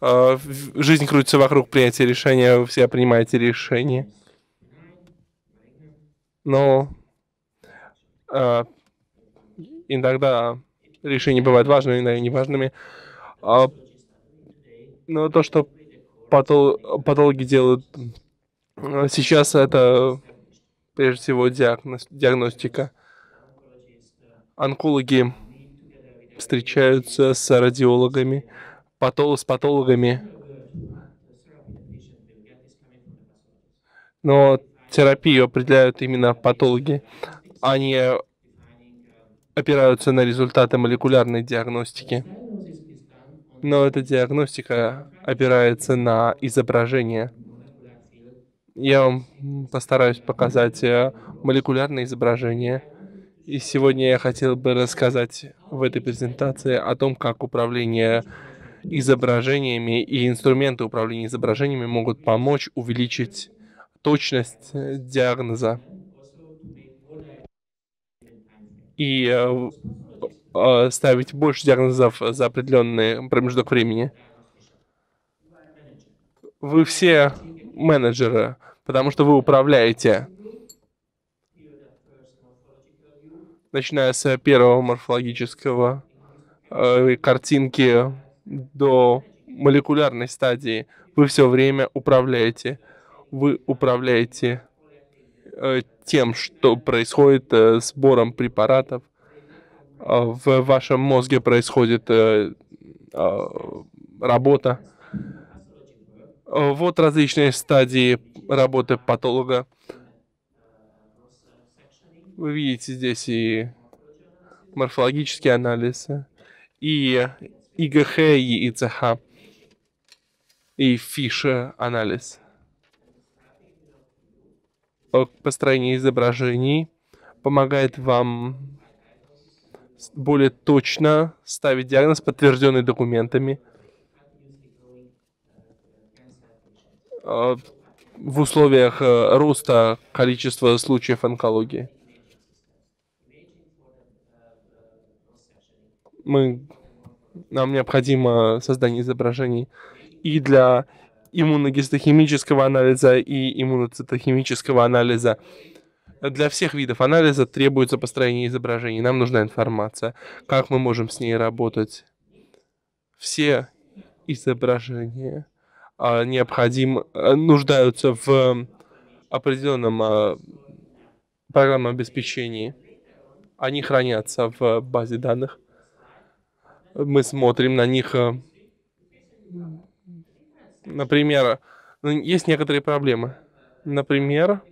э, жизнь крутится вокруг принятия решения, вы все принимаете решения. Но э, иногда решения бывают важными, иногда неважными. А, но то, что патол, патологи делают сейчас, это прежде всего диагноз, диагностика. Онкологи встречаются с радиологами, патол, с патологами. Но терапию определяют именно патологи. Они опираются на результаты молекулярной диагностики. Но эта диагностика опирается на изображение. Я вам постараюсь показать э, молекулярное изображение. И сегодня я хотел бы рассказать в этой презентации о том, как управление изображениями и инструменты управления изображениями могут помочь увеличить точность э, диагноза и э, э, ставить больше диагнозов за определенный промежуток времени. Вы все менеджеры, потому что вы управляете, начиная с первого морфологического э, картинки до молекулярной стадии, вы все время управляете. Вы управляете э, тем, что происходит э, сбором препаратов. Э, в вашем мозге происходит э, э, работа. Э, вот различные стадии работы патолога. Вы видите здесь и морфологический анализ, и ИГХ, и ИЦХ, и ФИШ анализ построение изображений помогает вам более точно ставить диагноз, подтвержденный документами. В условиях э, роста количества случаев онкологии. Мы, нам необходимо создание изображений и для иммуногистохимического анализа и иммуноцитохимического анализа. Для всех видов анализа требуется построение изображений. Нам нужна информация, как мы можем с ней работать. Все изображения а, необходим, а, нуждаются в определенном а, программном обеспечении. Они хранятся в базе данных. Мы смотрим на них а, Например, ну, есть некоторые проблемы. Например,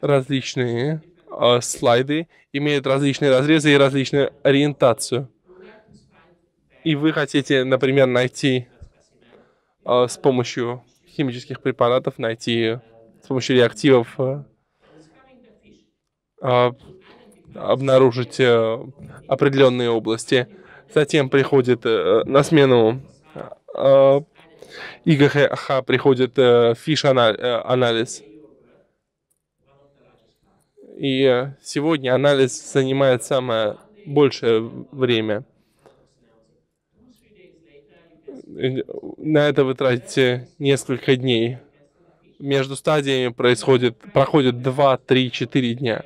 различные э, слайды имеют различные разрезы и различную ориентацию. И вы хотите, например, найти э, с помощью химических препаратов, найти с помощью реактивов, э, э, обнаружить э, определенные области. Затем приходит э, на смену э, ИГХ приходит FISH-анализ. И сегодня анализ занимает самое большее время. На это вы тратите несколько дней. Между стадиями происходит, проходит 2, 3, 4 дня.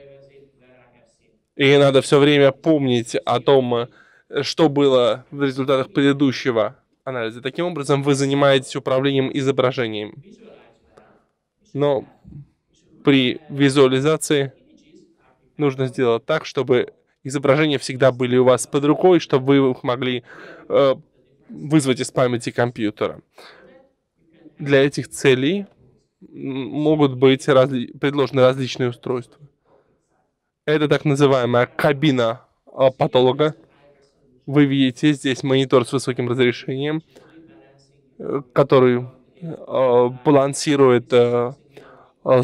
И надо все время помнить о том, что было в результатах предыдущего анализа. Таким образом, вы занимаетесь управлением изображением. Но при визуализации нужно сделать так, чтобы изображения всегда были у вас под рукой, чтобы вы их могли э, вызвать из памяти компьютера. Для этих целей могут быть разли предложены различные устройства. Это так называемая кабина э, патолога. Вы видите здесь монитор с высоким разрешением, э, который э, балансирует э,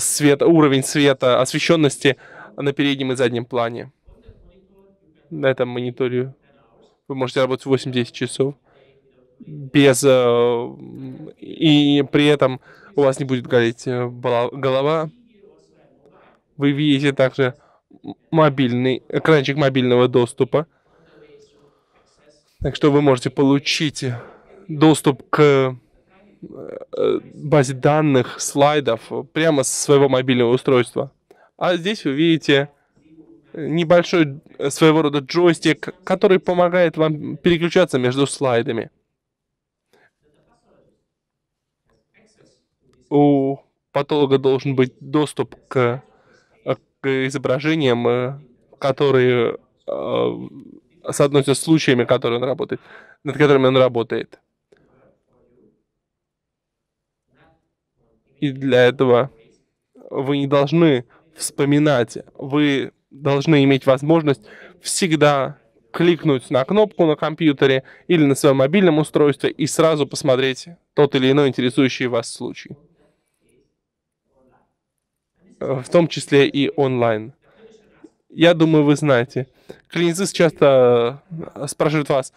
свет, уровень света, освещенности на переднем и заднем плане. На этом мониторе вы можете работать 8-10 часов без и при этом у вас не будет гореть голова. Вы видите также мобильный экранчик мобильного доступа. Так что вы можете получить доступ к э, базе данных, слайдов прямо с своего мобильного устройства. А здесь вы видите небольшой своего рода джойстик, который помогает вам переключаться между слайдами. У патолога должен быть доступ к, к изображениям, э, которые э, соотносятся с случаями, которые он работает, над которыми он работает. И для этого вы не должны вспоминать, вы должны иметь возможность всегда кликнуть на кнопку на компьютере или на своем мобильном устройстве и сразу посмотреть тот или иной интересующий вас случай. В том числе и онлайн. Я думаю, вы знаете. Клиницисты часто э, спрашивают вас,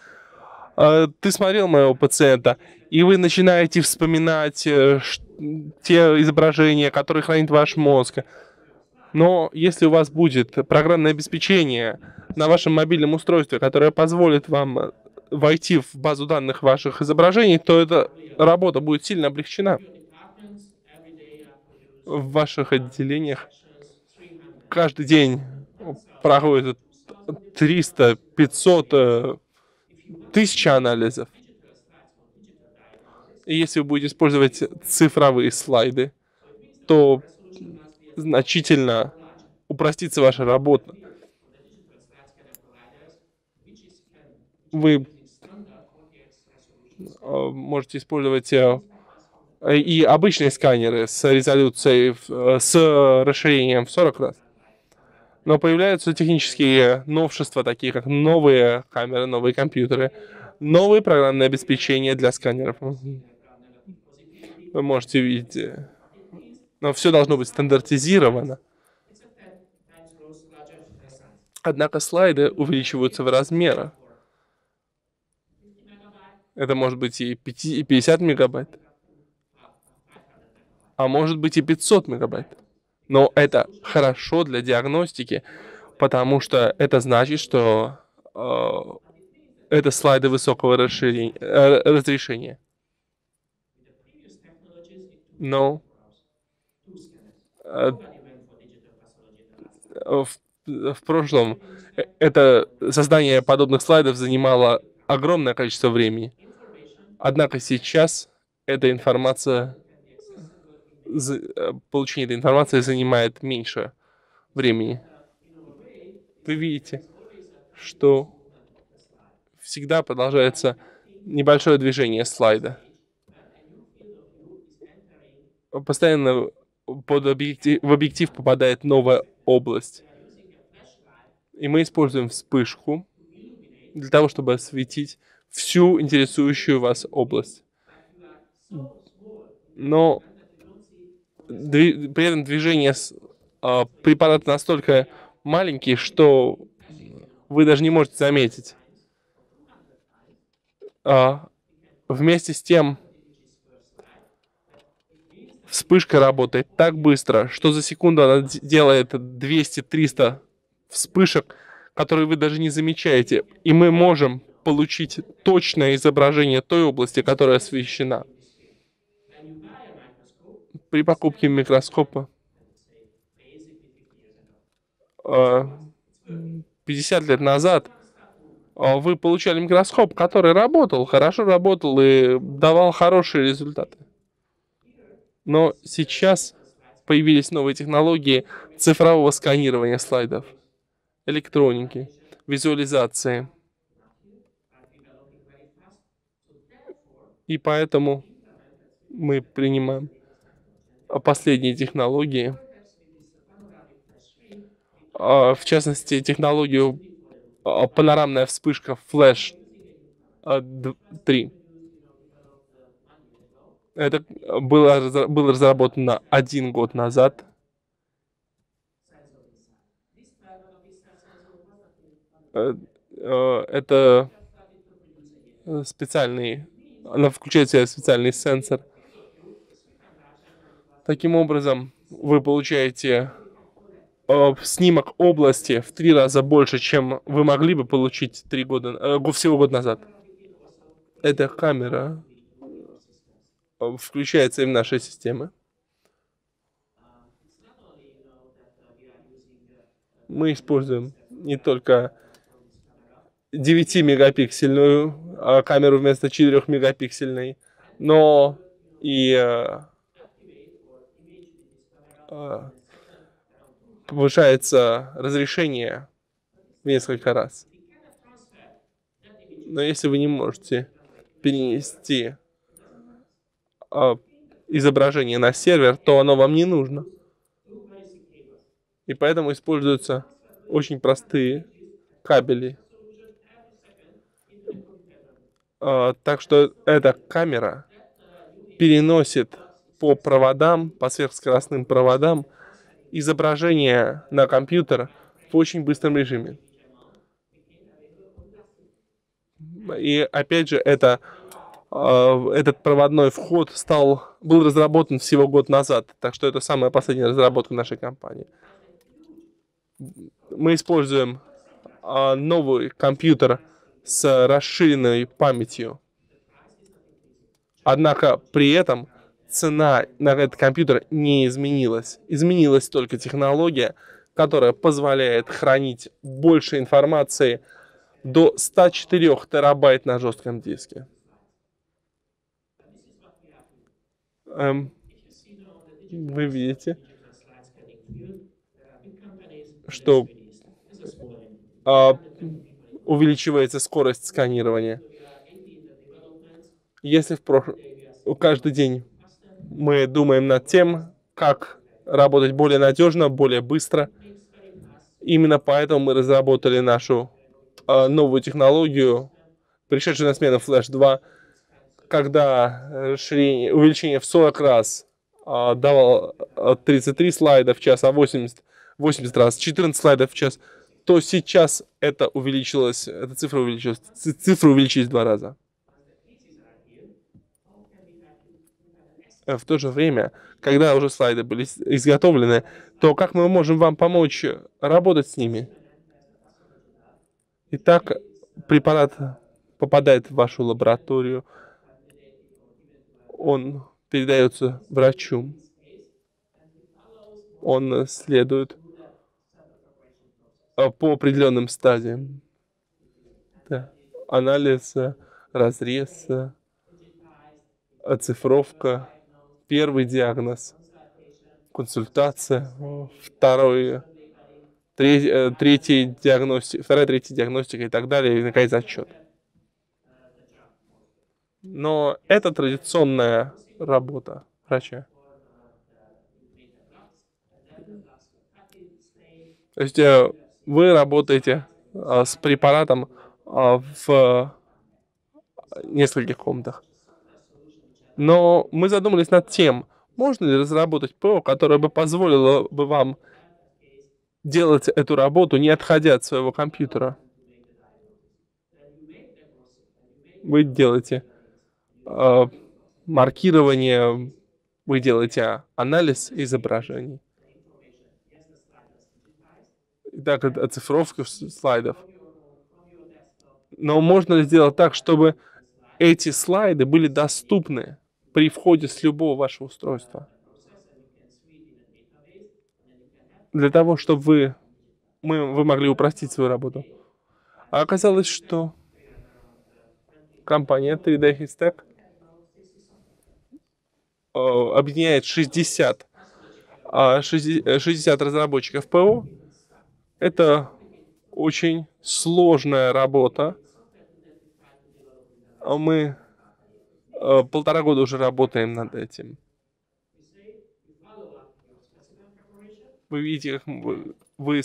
«А ты смотрел моего пациента, и вы начинаете вспоминать э, те изображения, которые хранит ваш мозг. Но если у вас будет программное обеспечение на вашем мобильном устройстве, которое позволит вам э, войти в базу данных ваших изображений, то эта работа будет сильно облегчена. В ваших отделениях каждый день проходит 300, 500, тысячи анализов. И если вы будете использовать цифровые слайды, то значительно упростится ваша работа. Вы э, можете использовать э, и обычные сканеры с резолюцией, э, с расширением в 40 раз. Но появляются технические новшества, такие как новые камеры, новые компьютеры, новые программные обеспечения для сканеров. Вы можете видеть но все должно быть стандартизировано. Однако слайды увеличиваются в размерах. Это может быть и 50 мегабайт, а может быть и 500 мегабайт. Но это хорошо для диагностики, потому что это значит, что э, это слайды высокого расширения, э, разрешения. Но Э, в, в прошлом э, это создание подобных слайдов занимало огромное количество времени. Однако сейчас эта информация, получение этой информации занимает меньше времени. Вы видите, что всегда продолжается небольшое движение слайда. Постоянно под объектив, в объектив попадает новая область. И мы используем вспышку для того, чтобы осветить всю интересующую вас область. Но при этом движение с, а, препарата настолько маленькие, что вы даже не можете заметить. А, вместе с тем, вспышка работает так быстро, что за секунду она делает 200-300 вспышек, которые вы даже не замечаете. И мы можем получить точное изображение той области, которая освещена. При покупке микроскопа 50 а, лет назад а, вы получали микроскоп, который работал, хорошо работал и давал хорошие результаты. Но сейчас появились новые технологии цифрового сканирования слайдов, электроники, визуализации. И поэтому мы принимаем последние технологии, а, в частности, технологию а, панорамная вспышка Flash 3. Это было, было разработано один год назад. Э, э, это специальный, она включает в себя специальный сенсор. Таким образом, вы получаете э, снимок области в три раза больше, чем вы могли бы получить три года, всего год назад. эта камера включается и в наши системы. Мы используем не только 9-мегапиксельную а, камеру вместо 4-мегапиксельной, но и э, э, повышается разрешение в несколько раз. Но если вы не можете перенести э, изображение на сервер, то оно вам не нужно. И поэтому используются очень простые кабели. Э, так что эта камера переносит по проводам, по сверхскоростным проводам, изображение на компьютер в очень быстром режиме. И опять же, это, э, этот проводной вход стал, был разработан всего год назад, так что это самая последняя разработка нашей компании. Мы используем э, новый компьютер с расширенной памятью. Однако при этом цена на этот компьютер не изменилась. Изменилась только технология, которая позволяет хранить больше информации до 104 терабайт на жестком диске. Эм, вы видите, что а, увеличивается скорость сканирования. Если в прошлом каждый день мы думаем над тем, как работать более надежно, более быстро, именно поэтому мы разработали нашу э, новую технологию, пришедшую на смену Flash 2, когда расширение, увеличение в 40 раз э, давало 33 слайда в час, а 80, 80 раз 14 слайдов в час, то сейчас это увеличилось, эта цифра увеличилась, цифры увеличились в два раза. В то же время, когда уже слайды были изготовлены, то как мы можем вам помочь работать с ними? Итак, препарат попадает в вашу лабораторию, он передается врачу, он следует э, по определенным стадиям. Да. Анализ, разрез, оцифровка, первый диагноз, консультация, второй, третий, э, третий диагностика, вторая, третья диагностика и так далее, и, наконец, отчет. Но это традиционная работа врача. То есть э, вы работаете а, с препаратом в нескольких комнатах. Но мы задумались над тем, можно ли разработать ПО, которое бы позволило бы вам делать эту работу, не отходя от своего компьютера. Вы делаете э, маркирование, вы делаете анализ изображений. Так, оцифровка слайдов. Но можно ли сделать так, чтобы эти слайды были доступны при входе с любого вашего устройства. Для того, чтобы вы, мы, вы могли упростить свою работу. А оказалось, что компания 3D Histech э, объединяет 60, 60 разработчиков ПО. Это очень сложная работа. Мы Э, полтора года уже работаем над этим. Вы видите, как вы, вы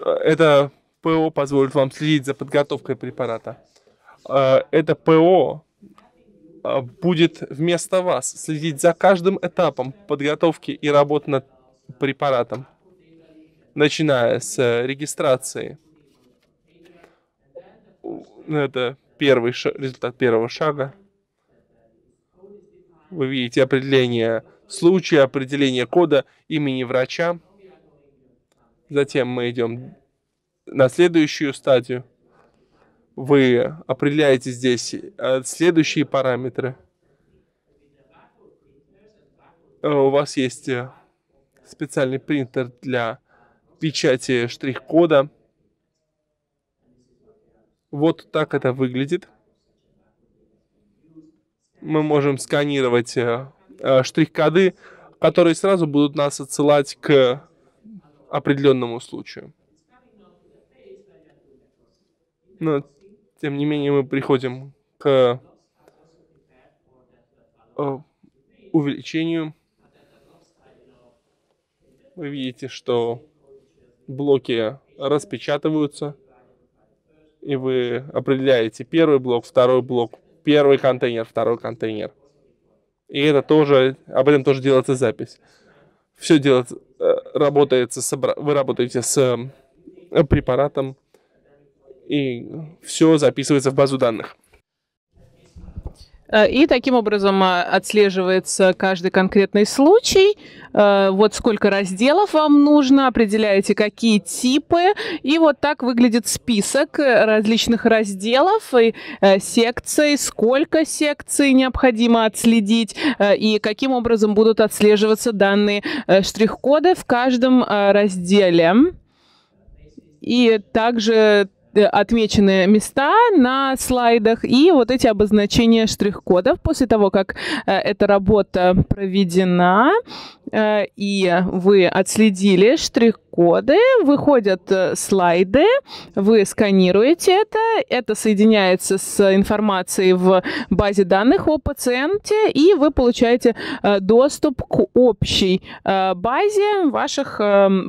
это ПО позволит вам следить за подготовкой препарата. Э, это ПО э, будет вместо вас следить за каждым этапом подготовки и работы над препаратом, начиная с регистрации. Это первый результат первого шага. Вы видите определение случая, определение кода имени врача. Затем мы идем на следующую стадию. Вы определяете здесь э, следующие параметры. Э, у вас есть э, специальный принтер для печати штрих-кода. Вот так это выглядит. Мы можем сканировать штрих-коды, которые сразу будут нас отсылать к определенному случаю. Но, тем не менее, мы приходим к э, увеличению. Вы видите, что блоки распечатываются, и вы определяете первый блок, второй блок, первый контейнер, второй контейнер. И это тоже, об этом тоже делается запись. Все делается, э, работает, с, вы работаете с э, препаратом, и все записывается в базу данных. Э, и таким образом э, отслеживается каждый конкретный случай. Э, вот сколько разделов вам нужно, определяете, какие типы. И вот так выглядит список различных разделов и секций, сколько секций необходимо отследить и каким образом будут отслеживаться данные штрих-коды в каждом разделе. И также Э, отмечены места на слайдах и вот эти обозначения штрих-кодов. После того, как э, эта работа проведена, и вы отследили штрих коды, выходят э, слайды, вы сканируете это, это соединяется с информацией в базе данных о пациенте, и вы получаете э, доступ к общей э, базе ваших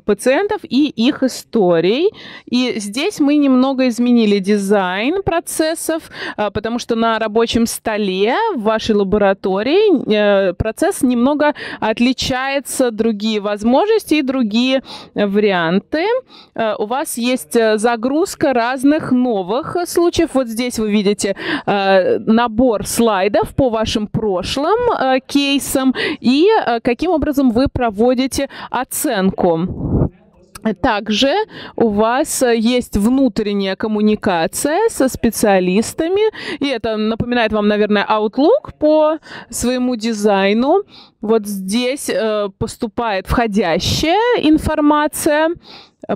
пациентов и их историй. И здесь мы немного изменили дизайн процессов, потому что на рабочем столе в вашей лаборатории процесс немного отличается, другие возможности и другие варианты. Э, у вас есть э, загрузка разных новых случаев. Вот здесь вы видите э, набор слайдов по вашим прошлым кейсам и каким образом вы проводите оценку. Также у вас есть внутренняя коммуникация со специалистами, и это напоминает вам, наверное, Outlook по своему дизайну. Вот здесь э, поступает входящая информация,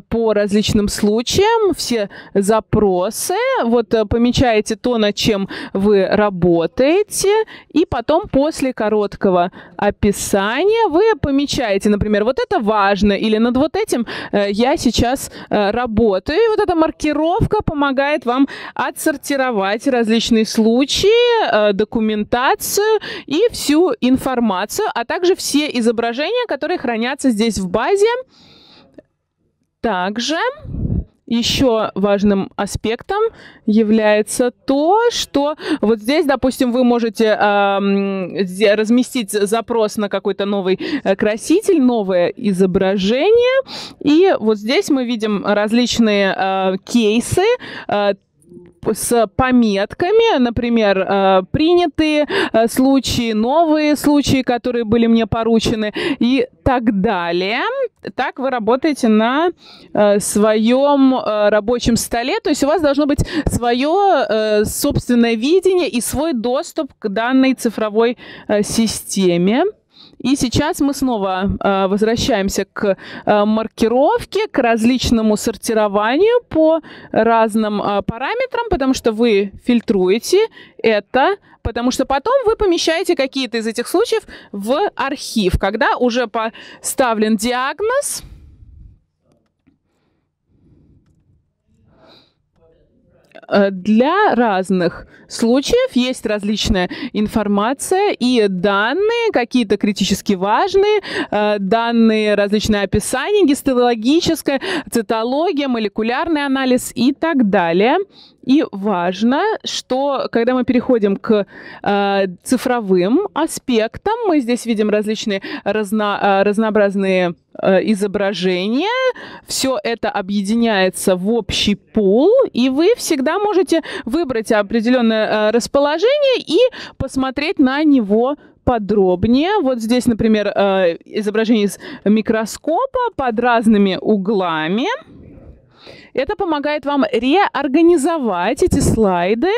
по различным случаям, все запросы, вот э, помечаете то, над чем вы работаете, и потом после короткого описания вы помечаете, например, вот это важно, или над вот этим э, я сейчас э, работаю, и вот эта маркировка помогает вам отсортировать различные случаи, документацию и всю информацию, а также все изображения, которые хранятся здесь в базе, также еще важным аспектом является то, что вот здесь, допустим, вы можете э, разместить запрос на какой-то новый э, краситель, новое изображение, и вот здесь мы видим различные э, кейсы э, с пометками, например, э, принятые э, случаи, новые случаи, которые были мне поручены и так далее. Так вы работаете на э, своем рабочем столе, то есть у вас должно быть свое собственное видение и свой доступ к данной цифровой системе. И сейчас мы снова э, возвращаемся к э, маркировке, к различному сортированию по разным э, параметрам, потому что вы фильтруете это, потому что потом вы помещаете какие-то из этих случаев в архив, когда уже поставлен диагноз, для разных случаев есть различная информация и данные, какие-то критически важные, э, данные, различные описания, гистологическая, цитология, молекулярный анализ и так далее. И важно, что когда мы переходим к э, цифровым аспектам, мы здесь видим различные разно, э, разнообразные э, изображения. Все это объединяется в общий пул, и вы всегда можете выбрать определенное э, расположение и посмотреть на него подробнее. Вот здесь, например, э, изображение из микроскопа под разными углами. Это помогает вам реорганизовать эти слайды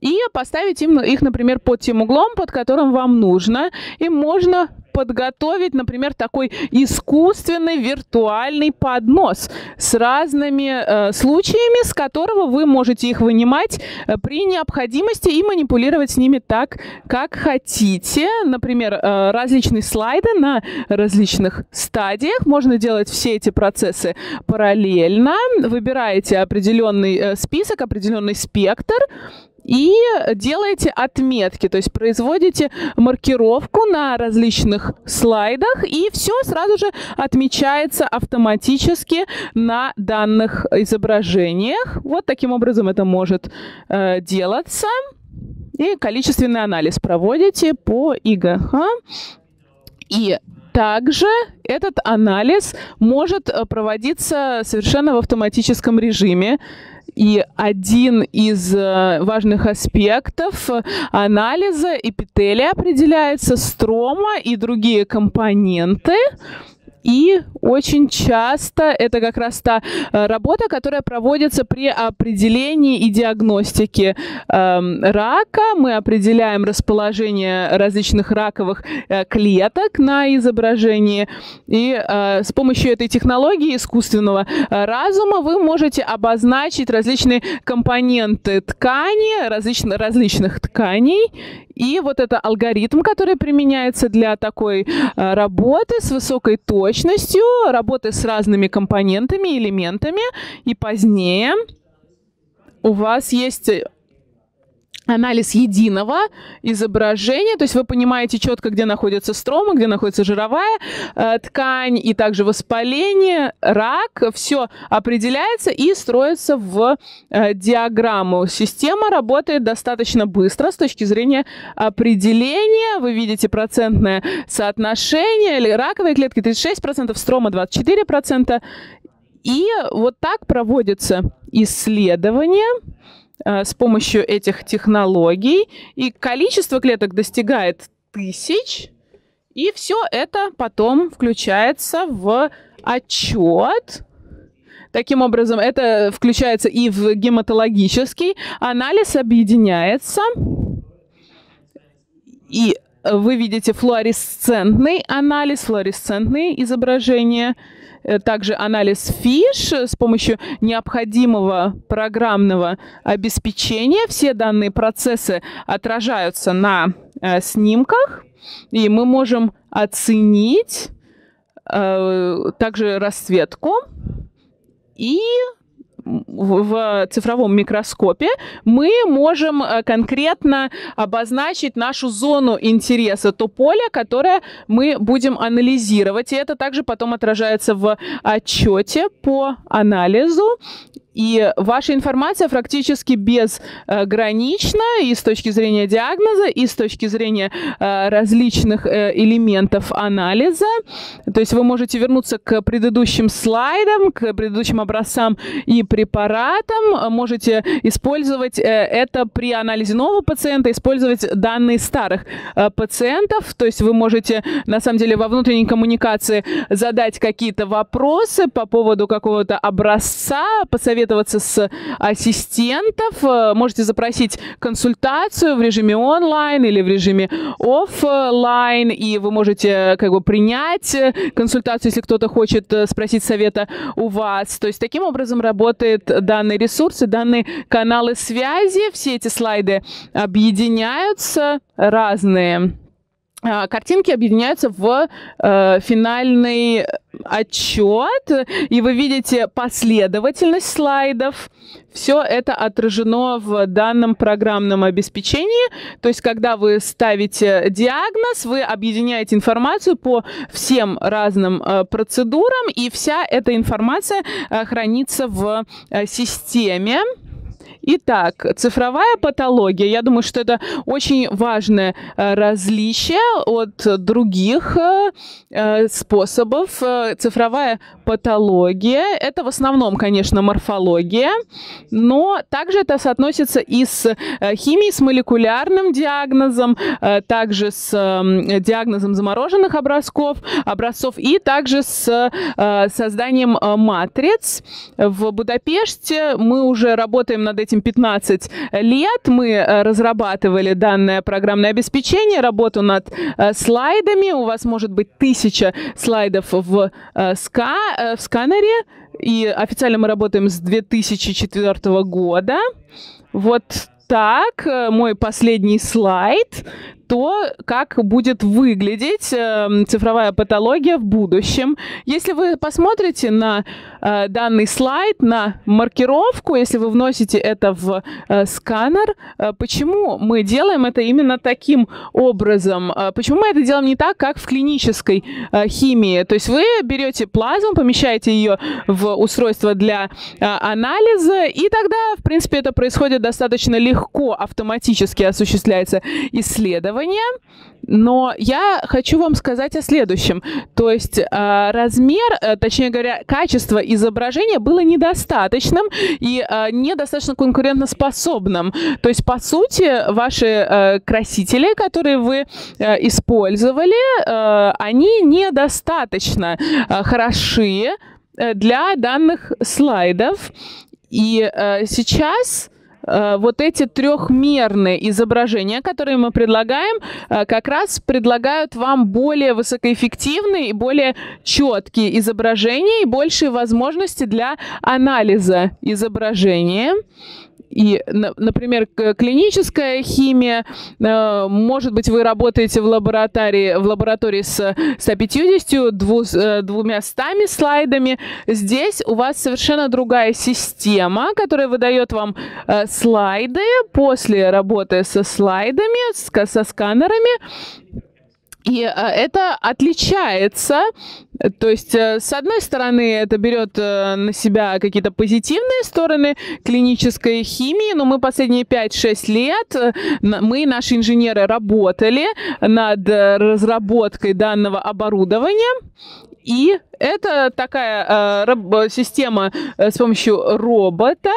и поставить им, их, например, под тем углом, под которым вам нужно. И можно подготовить, например, такой искусственный виртуальный поднос с разными э, случаями, с которого вы можете их вынимать э, при необходимости и манипулировать с ними так, как хотите. Например, э, различные слайды на различных стадиях. Можно делать все эти процессы параллельно. Выбираете определенный э, список, определенный спектр, и делаете отметки, то есть производите маркировку на различных слайдах, и все сразу же отмечается автоматически на данных изображениях. Вот таким образом это может э, делаться. И количественный анализ проводите по ИГХ. И также этот анализ может э, проводиться совершенно в автоматическом режиме. И один из э, важных аспектов анализа эпителия определяется строма и другие компоненты. И очень часто это как раз та э, работа, которая проводится при определении и диагностике э, рака. Мы определяем расположение различных раковых э, клеток на изображении. И э, с помощью этой технологии искусственного э, разума вы можете обозначить различные компоненты ткани, различных, различных тканей и вот это алгоритм, который применяется для такой э, работы с высокой точностью, работы с разными компонентами, элементами. И позднее у вас есть анализ единого изображения, то есть вы понимаете четко, где находится строма, где находится жировая э, ткань и также воспаление, рак, все определяется и строится в э, диаграмму. Система работает достаточно быстро с точки зрения определения. Вы видите процентное соотношение, раковые клетки 36%, строма 24%. И вот так проводятся исследования Э, с помощью этих технологий, и количество клеток достигает тысяч, и все это потом включается в отчет. Таким образом, это включается и в гематологический анализ, объединяется. И вы видите флуоресцентный анализ, флуоресцентные изображения – Э, также анализ фиш с помощью необходимого программного обеспечения. Все данные процессы отражаются на э, снимках, и мы можем оценить э, также расцветку и в цифровом микроскопе мы можем э, конкретно обозначить нашу зону интереса, то поле, которое мы будем анализировать. И это также потом отражается в отчете по анализу. И ваша информация практически безгранична и с точки зрения диагноза, и с точки зрения э, различных э, элементов анализа. То есть вы можете вернуться к предыдущим слайдам, к предыдущим образцам и препаратам. Можете использовать э, это при анализе нового пациента, использовать данные старых пациентов. То есть вы можете, на самом деле, во внутренней коммуникации задать какие-то вопросы по поводу какого-то образца, посоветовать посоветоваться с ассистентов, э, можете запросить консультацию в режиме онлайн или в режиме офлайн, и вы можете э, как бы принять э, консультацию, если кто-то хочет спросить совета у вас. То есть таким образом работает данный ресурс и данные каналы связи. Все эти слайды объединяются разные картинки объединяются в э, финальный отчет, и вы видите последовательность слайдов. Все это отражено в данном программном обеспечении. То есть, когда вы ставите диагноз, вы объединяете информацию по всем разным э, процедурам, и вся эта информация э, хранится в э, системе. Итак, цифровая патология, я думаю, что это очень важное э, различие от других э, э, способов. Цифровая патология – это в основном, конечно, морфология, но также это соотносится и с химией, с молекулярным диагнозом, также с диагнозом замороженных образцов, образцов и также с созданием матриц. В Будапеште мы уже работаем над этим этим 15 лет мы э, разрабатывали данное программное обеспечение, работу над э, слайдами. У вас может быть тысяча слайдов в, э, ска, в сканере. И официально мы работаем с 2004 года. Вот так, мой последний слайд то, как будет выглядеть э, цифровая патология в будущем. Если вы посмотрите на э, данный слайд, на маркировку, если вы вносите это в э, сканер, э, почему мы делаем это именно таким образом? Э, почему мы это делаем не так, как в клинической э, химии? То есть вы берете плазму, помещаете ее в устройство для э, анализа, и тогда, в принципе, это происходит достаточно легко, автоматически осуществляется исследование но я хочу вам сказать о следующем. То есть э, размер, э, точнее говоря, качество изображения было недостаточным и э, недостаточно конкурентоспособным. То есть, по сути, ваши э, красители, которые вы э, использовали, э, они недостаточно э, хороши э, для данных слайдов. И э, сейчас вот эти трехмерные изображения, которые мы предлагаем, э, как раз предлагают вам более высокоэффективные и более четкие изображения и большие возможности для анализа изображения. И, например, клиническая химия, э, может быть, вы работаете в лаборатории, в лаборатории с 150, двумя стами слайдами. Здесь у вас совершенно другая система, которая выдает вам э, слайды после работы со слайдами, со сканерами. И э, это отличается, то есть, э, с одной стороны, это берет э, на себя какие-то позитивные стороны клинической химии, но мы последние 5-6 лет, мы, наши инженеры, работали над разработкой данного оборудования, и это такая э, система с помощью робота,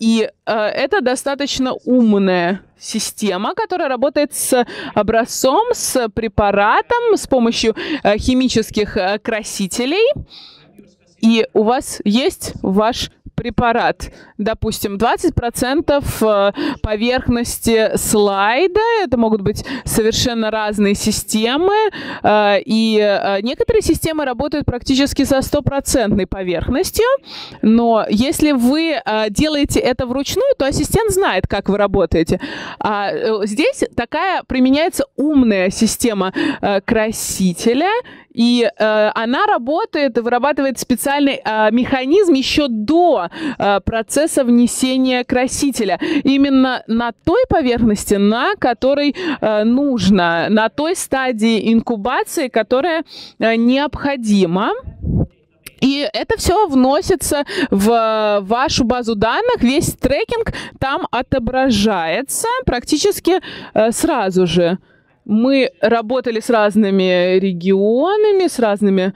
и э, это достаточно умная система, которая работает с образцом, с препаратом, с помощью э, химических э, красителей. И у вас есть ваш препарат. Допустим, 20% э, поверхности слайда, это могут быть совершенно разные системы, э, и э, некоторые системы работают практически со стопроцентной поверхностью, но если вы делаете это вручную, то ассистент знает, как вы работаете. А здесь такая применяется умная система красителя, и э, она работает, вырабатывает специальный э, механизм еще до э, процесса внесения красителя. Именно на той поверхности, на которой э, нужно, на той стадии инкубации, которая э, необходима. И это все вносится в вашу базу данных, весь трекинг там отображается практически э, сразу же мы работали с разными регионами, с разными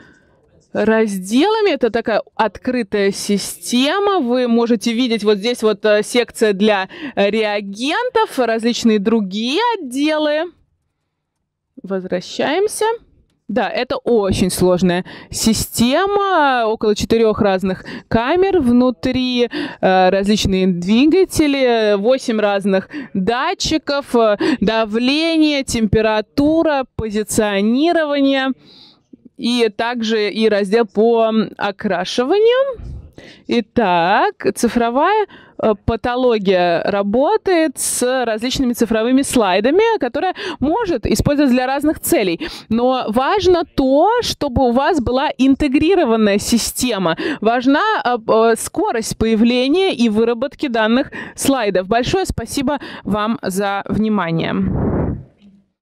разделами. Это такая открытая система. Вы можете видеть вот здесь вот э, секция для реагентов, различные другие отделы. Возвращаемся. Да, это очень сложная система, около четырех разных камер внутри, э, различные двигатели, восемь разных датчиков, э, давление, температура, позиционирование и также и раздел по окрашиванию. Итак, цифровая Э, патология работает с различными цифровыми слайдами, которые может использоваться для разных целей. Но важно то, чтобы у вас была интегрированная система. Важна э, э, скорость появления и выработки данных слайдов. Большое спасибо вам за внимание.